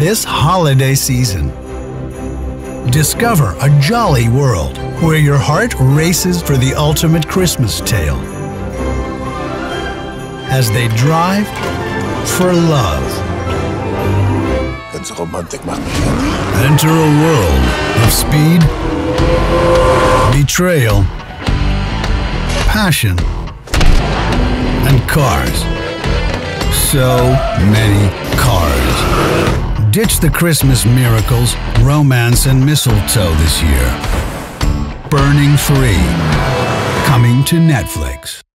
this holiday season. Discover a jolly world where your heart races for the ultimate Christmas tale. As they drive for love. Enter a world of speed, betrayal, passion, and cars. So many. Ditch the Christmas miracles, romance, and mistletoe this year. Børning 3. Coming to Netflix.